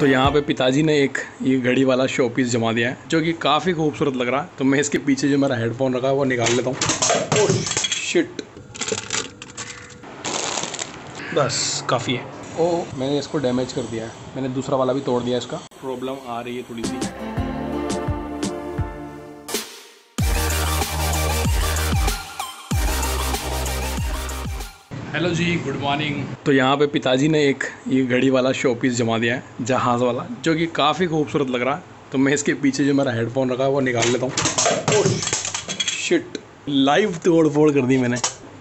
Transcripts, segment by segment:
तो यहाँ पे पिताजी ने एक ये घड़ी वाला शो पीस जमा दिया है, जो कि काफ़ी खूबसूरत लग रहा है। तो मैं इसके पीछे जो मेरा हेडफोन रखा है, वो निकाल लेता हूँ। शिट बस, काफ़ी है। ओ मैंने इसको डैमेज कर दिया है। मैंने दूसरा वाला भी तोड़ दिया इसका। प्रॉब्लम आ रही है थोड़ी सी। हेलो जी गुड मॉर्निंग तो यहाँ पे पिताजी ने एक ये घड़ी वाला शो पीस जमा दिया है, जहाज़ वाला, जो कि काफ़ी खूबसूरत लग रहा है। तो मैं इसके पीछे जो मेरा हेडफोन रखा है, वो निकाल लेता हूँ। शिट लाइव तोड़ फोड़ कर दी मैंने।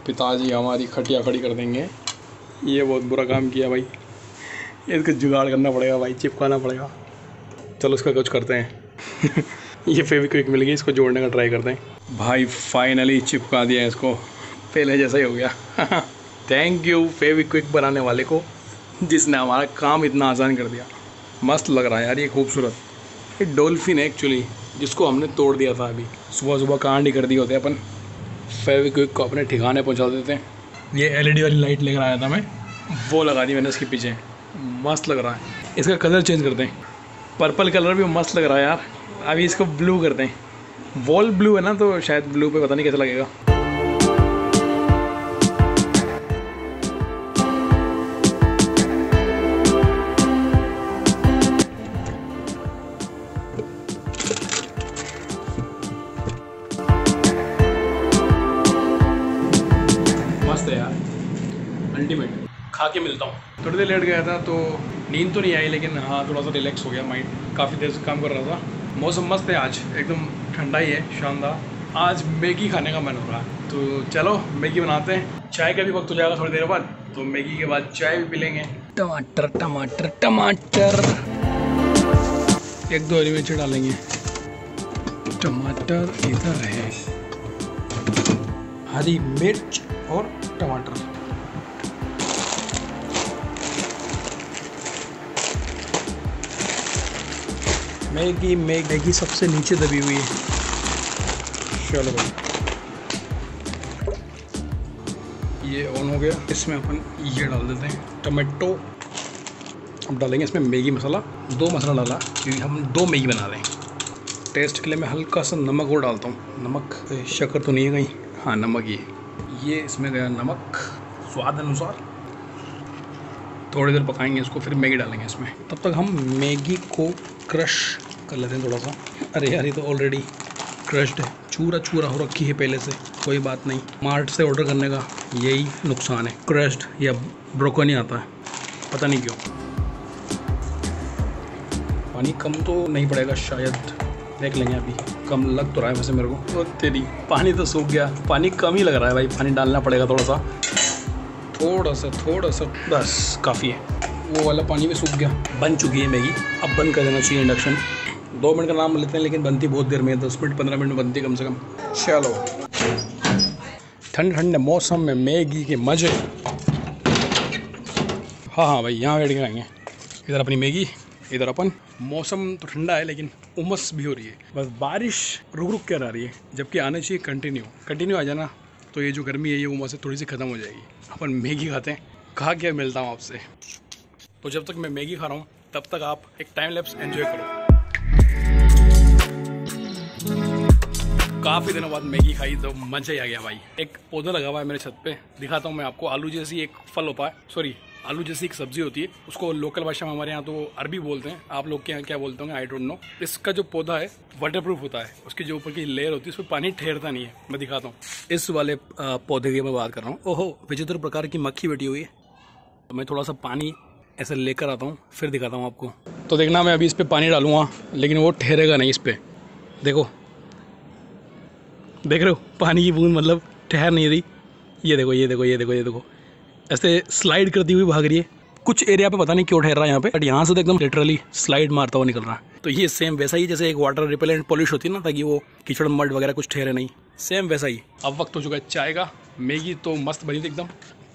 पिताजी हमारी खटिया खड़ी कर देंगे। ये बहुत बुरा काम किया भाई। इसको जुगाड़ करना पड़ेगा भाई, चिपकाना पड़ेगा। चलो इसका कुछ करते हैं। ये फेविक्विक मिल गई, इसको जोड़ने का ट्राई करते हैं। भाई फाइनली चिपका दिया इसको। पहले जैसा ही हो गया। थैंक यू फेविक्विक बनाने वाले को, जिसने हमारा काम इतना आसान कर दिया। मस्त लग रहा है यार, ये खूबसूरत। ये डोल्फिन है एक्चुअली जिसको हमने तोड़ दिया था अभी। सुबह सुबह कांड ही कर दिए होते अपन फेविक्विक को अपने ठिकाने पहुँचा देते हैं। ये एलईडी वाली लाइट लेकर आया था मैं। वो लगा दी मैंने इसके पीछे। मस्त लग रहा है। इसका कलर चेंज करते हैं। पर्पल कलर भी मस्त लग रहा है यार। अभी इसको ब्लू करते हैं। वॉल ब्लू है ना तो शायद ब्लू पे पता नहीं कैसा लगेगा। अल्टीमेट खा के मिलता हूँ। थोड़ी देर लेट गया था तो नींद तो नहीं आई लेकिन हाँ थोड़ा सा रिलैक्स हो गया माइंड काफ़ी देर से काम कर रहा था। मौसम मस्त है आज। एकदम ठंडा ही है शानदार। आज मैगी खाने का मन हो रहा है। तो चलो मैगी बनाते हैं। चाय का भी वक्त हो जाएगा थोड़ी देर बाद। तो मैगी के बाद चाय भी पी लेंगे। टमाटर टमाटर टमाटर। एक दो हरी मिर्ची डालेंगे। टमाटर इधर है। हरी मिर्च और टमाटर। मैगी मैगी सबसे नीचे दबी हुई है। चलो भाई। ये ऑन हो गया। इसमें अपन ये डाल देते हैं, टमाटो। अब डालेंगे इसमें मैगी मसाला। दो मसाला डाला, क्योंकि हम दो मैगी बना रहे हैं। टेस्ट के लिए मैं हल्का सा नमक और डालता हूँ। नमक, शक्कर तो नहीं है कहीं। हाँ नमक ये ये इसमें गया नमक, स्वाद अनुसार। थोड़ी देर पकाएँगे इसको, फिर मैगी डालेंगे इसमें। तब तक हम मैगी को क्रश कर लेते हैं थोड़ा सा। अरे यार, ये तो ऑलरेडी क्रश्ड है। चूरा चूरा हो रखी है पहले से। कोई बात नहीं। मार्ट से ऑर्डर करने का यही नुकसान है। क्रश्ड या ब्रोकन ही आता है। पता नहीं क्यों। पानी कम तो नहीं पड़ेगा, शायद। देख लेंगे अभी। कम लग तो रहा है वैसे मेरे को। तेरी, पानी तो सूख गया। पानी कम ही लग रहा है भाई। पानी डालना पड़ेगा थोड़ा सा। थोड़ा सा थोड़ा सा। बस, काफ़ी है। वो वाला पानी भी सूख गया। बन चुकी है मैगी। अब बंद कर देना चाहिए इंडक्शन दो मिनट का नाम लेते हैं, लेकिन बनती बहुत देर में दस मिनट पंद्रह मिनट में बनती कम से कम। चलो। ठंड, ठंडे मौसम में मैगी के मज़े। हाँ हाँ भाई, यहाँ बैठ के खाएँगे। इधर अपनी मैगी, इधर अपन। मौसम तो ठंडा है, लेकिन उमस भी हो रही है। बस बारिश रुक रुक कर आ रही है, जबकि आना चाहिए कंटिन्यू कंटिन्यू आ जाना तो ये जो गर्मी है, ये उमस से थोड़ी सी ख़त्म हो जाएगी। अपन मैगी खाते हैं। खा के मिलता हूँ आपसे। तो जब तक मैं मैगी खा रहा हूँ, तब तक आप एक टाइम लैप्स एंजॉय करो। काफ़ी दिनों बाद मैगी खाई तो मज़ा ही आ गया भाई। एक पौधा लगा हुआ है मेरे छत पे, दिखाता हूँ मैं आपको। आलू जैसी एक फल होता है सॉरी आलू जैसी एक सब्ज़ी होती है, उसको लोकल भाषा में हमारे यहाँ तो अरबी बोलते हैं। आप लोग के यहाँ क्या बोलते होंगे? आई डोंट नो इसका जो पौधा है वाटर प्रूफ होता है। उसकी जो ऊपर की लेयर होती है, उसमें पानी ठहरता नहीं है। मैं दिखाता हूँ। इस वाले पौधे की मैं बात कर रहा हूँ। ओहो, विचित्र प्रकार की मक्खी बैठी हुई है। मैं थोड़ा सा पानी ऐसे लेकर आता हूँ, फिर दिखाता हूँ आपको। तो देखना, मैं अभी इस पर पानी डालूँगा, लेकिन वो ठहरेगा नहीं इस पर देखो देख रहे हो, पानी की बूंद मतलब ठहर नहीं रही। ये देखो ये देखो ये देखो ये देखो। ऐसे स्लाइड करती हुई भाग रही है। कुछ एरिया पे पता नहीं क्यों ठहर रहा है यहाँ पे बट यहाँ से तो एकदम लिटरली स्लाइड मारता हुआ निकल रहा है। तो ये सेम वैसा ही जैसे एक वाटर रिपेलेंट पॉलिश होती है ना, ताकि वो कीचड़, मड वगैरह कुछ ठहरे नहीं। सेम वैसा ही। अब वक्त हो चुका है चाय का। मैगी तो मस्त बनी थी एकदम।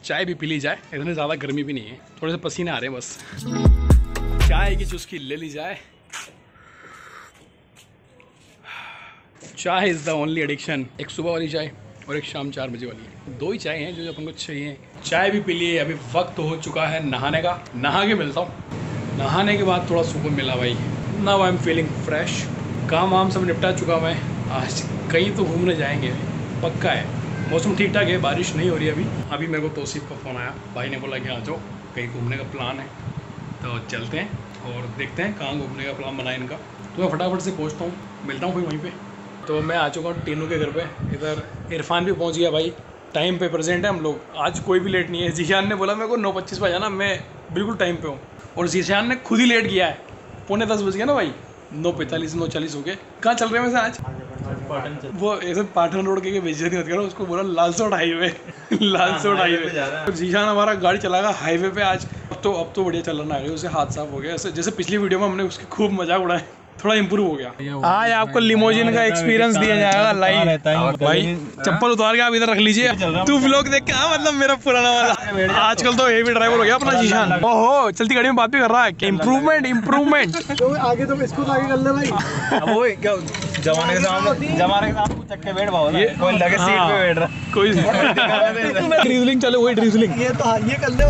चाय भी पी ली जाए, इतनी ज़्यादा गर्मी भी नहीं है। थोड़े से पसीने आ रहे हैं बस। चाय की चुस्की ले ली जाए। चाय इज़ द ओनली एडिक्शन एक सुबह वाली चाय और एक शाम चार बजे वाली। दो ही चाय हैं जो अपन को चाहिए। चाय भी पी लिए, अभी वक्त हो चुका है नहाने का। नहा के मिलता हूँ। नहाने के बाद थोड़ा सुकून मिला भाई। Now I am feeling fresh काम वाम सब निपटा चुका मैं। आज कहीं तो घूमने जाएँगे। पक्का है। मौसम ठीक ठाक है, बारिश नहीं हो रही अभी। अभी मेरे को तोसीफ का फ़ोन आया। भाई ने बोला कि आ जाओ, कहीं घूमने का प्लान है। तो चलते हैं और देखते हैं कहाँ घूमने का प्लान बनाए इनका। तो मैं फटाफट से पहुँचता हूँ। मिलता हूँ फिर वहीं पे। तो मैं आ चुका हूँ टीनू के घर पे। इधर इरफान भी पहुँच गया भाई। टाइम पे प्रेजेंट है हम लोग। आज कोई भी लेट नहीं है। जीशान ने बोला मेरे को नौ पच्चीस बजे जाना मैं बिल्कुल टाइम पे हूँ। और जीशान ने खुद ही लेट किया है। पौने दस बज गया ना भाई। नौ पैंतालीस नौ चालीस हो गए। कहाँ चल रहे हैं वैसे आज? वो ऐसे पाटन रोड के बेइज्जती मत करो उसको बोला लालसोट हाईवे लालसोट हाईवे जीशान हमारा गाड़ी चलाएगा हाईवे पे आज। अब तो अब तो बढ़िया चलना गया उसे हाथ साफ़ हो गया। ऐसे जैसे पिछली वीडियो में हमने उसकी खूब मज़ाक उड़ाया थोड़ा इम्प्रूव हो गया। आज आपको लिमोजिन का एक्सपीरियंस दिया जाएगा लाइव भाई चप्पल उतार के आप इधर रख लीजिए। तू व्लॉग देख के हाँ मतलब मेरा पुराना वाला। आजकल तो हेवी ड्राइवर हो गया अपना जीशान ओहो चलती गाड़ी में बात भी कर रहा है। इम्प्रूवमेंट इम्प्रूवमेंट आगे तो इसको आगे कर ले भाई। जमाने के सामने जमाने के सामने चक्के बैठ ये कोई लगे सीट हाँ। पे बैठ रहा कोई ड्रिजलिंग चले वही ड्रिजलिंग ये तो हाँ, ये कर ले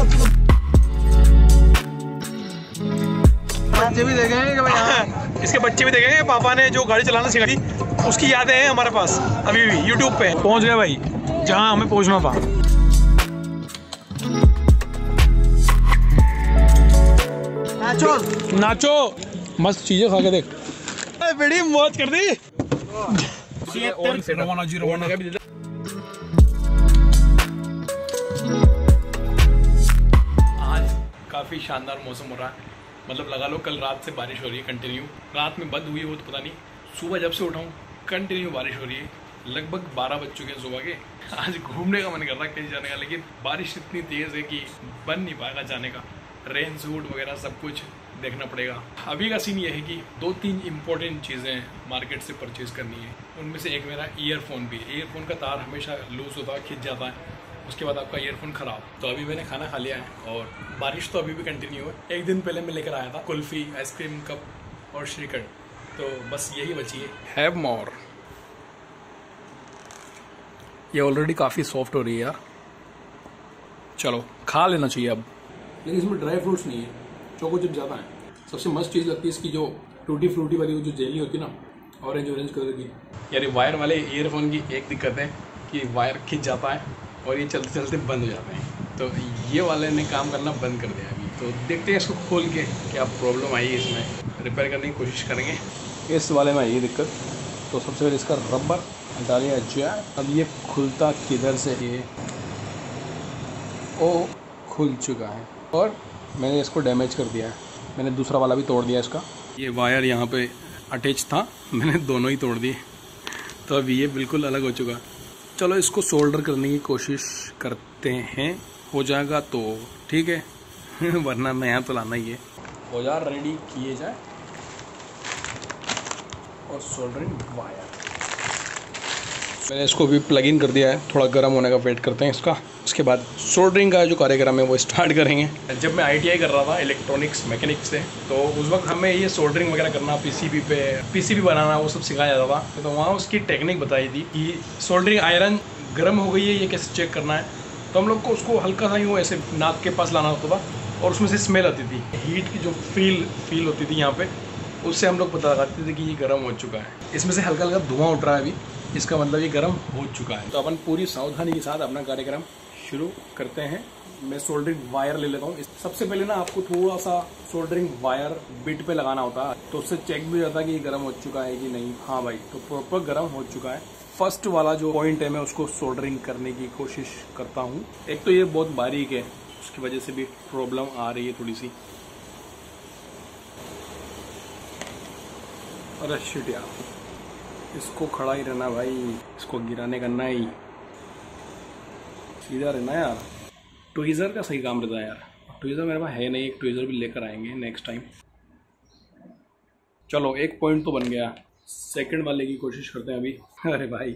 बच्चे भी कि भाई इसके बच्चे भी देखेंगे पापा ने जो गाड़ी चलाना सिखाई उसकी यादें हैं हमारे पास अभी भी यूट्यूब पे। पहुँच गए भाई जहाँ हमें पहुँचना था। नाचो। नाचो। मस्त चीज़ें खा के देख। बड़ी मौज कर दी। रवाना जी रवाना। आज काफ़ी शानदार मौसम हो रहा है। मतलब लगा लो कल रात से बारिश हो रही है कंटिन्यू रात में बंद हुई वो तो पता नहीं। सुबह जब से उठाऊँ कंटिन्यू बारिश हो रही है। लगभग बारह बज चुके हैं सुबह के। आज घूमने का मन कर रहा है कहीं जाने का, लेकिन बारिश इतनी तेज़ है कि बन नहीं पाएगा जाने का। रेन सूट वगैरह सब कुछ देखना पड़ेगा। अभी का सीन ये है कि दो तीन इंपॉर्टेंट चीज़ें मार्केट से परचेज करनी है। उनमें से एक मेरा ईयरफोन भी। है ईयरफोन का तार हमेशा लूज होता है, खिंच जाता है। उसके बाद आपका ईयरफोन खराब। तो अभी मैंने खाना खा लिया है और बारिश तो अभी भी कंटिन्यू है। एक दिन पहले मैं लेकर आया था कुल्फी आइसक्रीम कप और श्रीखंड। तो बस यही बची है। हैव मोर ये ऑलरेडी काफ़ी सॉफ्ट हो रही है यार। चलो खा लेना चाहिए अब। लेकिन इसमें ड्राई फ्रूट्स नहीं है। चोको चिप ज़्यादा है। सबसे मस्त चीज़ लगती है इसकी जो टूटी फ्रूटी वाली जो जेली होती है ना ऑरेंज ऑरेंज कलर की। यार वायर वाले ईयरफोन की एक दिक्कत है कि वायर खिंच जाता है। और ये चलते चलते बंद हो जाते हैं। तो ये वाले ने काम करना बंद कर दिया अभी। तो देखते हैं इसको खोल के क्या प्रॉब्लम आई इसमें। रिपेयर करने की कोशिश करेंगे। इस वाले में आई दिक्कत। तो सबसे पहले इसका रबर डालिए जाए अब ये खुलता किधर से? ये ओ खुल चुका है। और मैंने इसको डैमेज कर दिया है। मैंने दूसरा वाला भी तोड़ दिया इसका। ये वायर यहाँ पे अटैच था। मैंने दोनों ही तोड़ दिए। तो अब ये बिल्कुल अलग हो चुका। चलो इसको सोल्डर करने की कोशिश करते हैं। हो जाएगा तो ठीक है। वरना नया तो लाना ही है। औज़ार रेडी किए जाए और सोल्डरिंग वायर मैंने इसको भी प्लग इन कर दिया है। थोड़ा गर्म होने का वेट करते हैं इसका। उसके बाद सोल्डरिंग का जो कार्यक्रम है, वो स्टार्ट करेंगे। जब मैं आईटीआई कर रहा था इलेक्ट्रॉनिक्स मैकेनिक्स से तो उस वक्त हमें ये सोल्डरिंग वगैरह करना पीसीबी पे पीसीबी बनाना, वो सब सिखाया जाता था। तो वहाँ उसकी टेक्निक बताई थी कि सोल्डरिंग आयरन गर्म हो गई है, ये कैसे चेक करना है। तो हम लोग को उसको हल्का सा यूँ ऐसे नाक के पास लाना होता था और उसमें से स्मेल आती थी। हीट की जो फील फील होती थी यहाँ पे, उससे हम लोग पता लगाते थे कि ये गर्म हो चुका है। इसमें से हल्का हल्का धुआँ उठ रहा है अभी। इसका मतलब ये गर्म हो चुका है। तो अपन पूरी सावधानी के साथ अपना कार्यक्रम शुरू करते हैं। मैं सोल्डरिंग वायर ले लेता हूँ। सबसे पहले ना आपको थोड़ा सा सोल्डरिंग वायर बिट पे लगाना होता है। तो उससे चेक भी जाता है कि गर्म हो चुका है कि नहीं। हाँ भाई तो प्रॉपर गर्म हो चुका है। फ़र्स्ट वाला जो पॉइंट है, मैं उसको सोल्डरिंग करने की कोशिश करता हूँ। एक तो ये बहुत बारीक है। उसकी वजह से भी प्रॉब्लम आ रही है थोड़ी सी अरे शिट इसको खड़ा ही रहना भाई, इसको गिराने का नहीं। सीधा रहना यार। ट्वीज़र का सही काम रहता है यार। ट्वीज़र मेरे पास है नहीं, एक ट्वीज़र भी लेकर आएँगे नेक्स्ट टाइम चलो, एक पॉइंट तो बन गया। सेकंड वाले की कोशिश करते हैं अभी। अरे भाई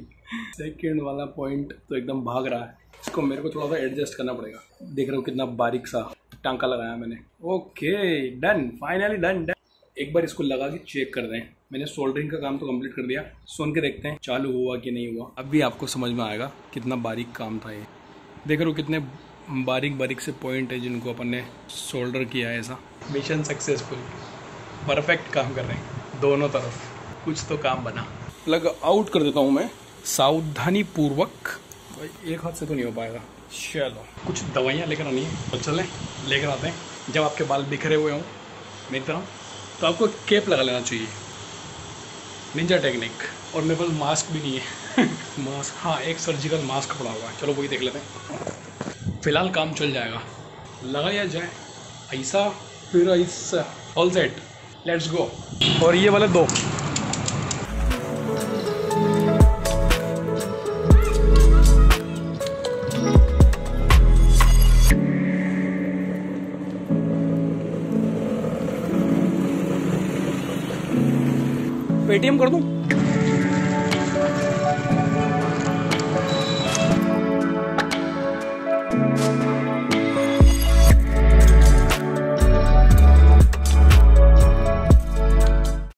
सेकंड वाला पॉइंट तो एकदम भाग रहा है। इसको मेरे को थोड़ा सा एडजस्ट करना पड़ेगा। देख रहे हो कितना बारीक सा टांका लगाया मैंने। Okay done finally done done एक बार इसको लगा के चेक कर दें। मैंने सोल्डरिंग का काम तो कंप्लीट कर दिया। सुन के देखते हैं चालू हुआ कि नहीं हुआ। अब भी आपको समझ में आएगा कितना बारीक काम था ये। देख रहे हो कितने बारीक बारीक से पॉइंट है जिनको अपन ने सोल्डर किया है ऐसा। मिशन सक्सेसफुल परफेक्ट काम कर रहे हैं। दोनों तरफ़। कुछ तो काम बना। प्लग आउट कर देता हूँ मैं। सावधानी पूर्वक एक हाथ से तो नहीं हो पाएगा। चलो। कुछ दवाइयाँ लेकर आनी है। तो चलें। लेकर आते हैं। जब आपके बाल बिखरे हुए हों। मेरी तरह। तो आपको केप लगा लेना चाहिए। निंजा टेक्निक और मेरे पास मास्क भी नहीं है। मास्क हाँ एक सर्जिकल मास्क पड़ा हुआ है। चलो वही देख लेते हैं। फ़िलहाल काम चल जाएगा। लगा लिया जाए। ऐसा, फिर ऐसा। ऑल सेट लेट्स गो और ये वाले दो। पेटीएम कर दूँ?